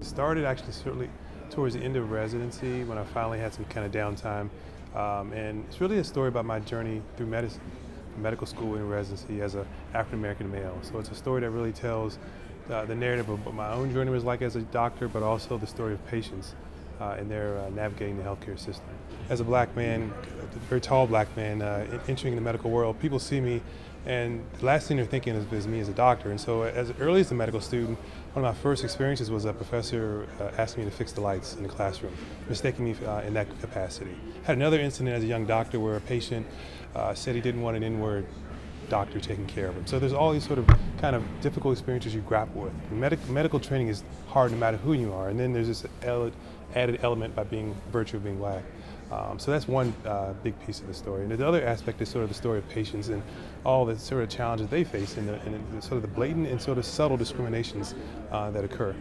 started actually certainly towards the end of residency when I finally had some kind of downtime. Um, and it's really a story about my journey through medicine, medical school and residency as an African American male. So it's a story that really tells uh, the narrative of what my own journey was like as a doctor, but also the story of patients uh, and their uh, navigating the healthcare system. As a black man, a very tall black man uh, entering the medical world, people see me and the last thing they're thinking is, is, me as a doctor. And so as early as a medical student, one of my first experiences was a professor uh, asking me to fix the lights in the classroom, mistaking me uh, in that capacity. Had another incident as a young doctor where a patient uh, said he didn't want an N-word doctor taking care of him. So there's all these sort of kind of difficult experiences you grapple with. Medic medical training is hard no matter who you are. And then there's this added element by being virtue of being black. Um, so that's one uh, big piece of the story. And the other aspect is sort of the story of patients and all the sort of challenges they face and, the, and the, sort of the blatant and sort of subtle discriminations uh, that occur.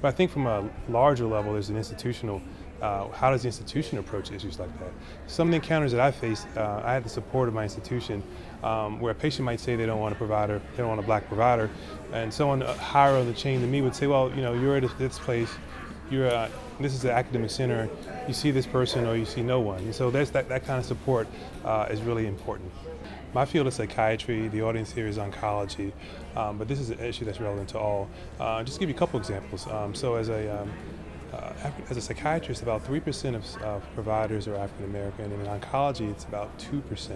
But I think from a larger level, there's an institutional uh, how does the institution approach issues like that? Some of the encounters that I faced, uh, I had the support of my institution, um, where a patient might say they don't want a provider, they don't want a black provider, and someone higher on the chain than me would say, well, you know, you're at this place, you're uh, this is an academic center, you see this person or you see no one. And so there's that, that kind of support uh, is really important. My field is psychiatry, the audience here is oncology, um, but this is an issue that's relevant to all. Uh, just to give you a couple examples. Um, so as a um, uh, as a psychiatrist, about 3% of, of, providers are African American, and in oncology, it's about 2%.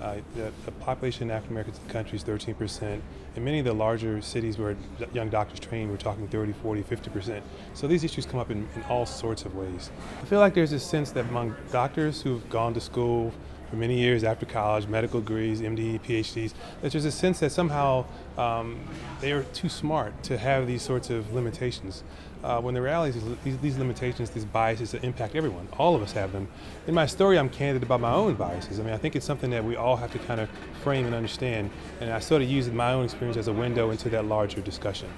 Uh, the, the, population of African Americans in the country is 13%. In many of the larger cities where young doctors train, we're talking 30, 40, 50%. So these issues come up in, in all sorts of ways. I feel like there's a sense that among doctors who've gone to school, for many years after college, medical degrees, MD, PhDs, that there's a sense that somehow um, they are too smart to have these sorts of limitations. Uh, when the reality is these, these, limitations, these biases that impact everyone. All of us have them. In my story, I'm candid about my own biases. I mean, I think it's something that we all have to kind of frame and understand. And I sort of use my own experience as a window into that larger discussion.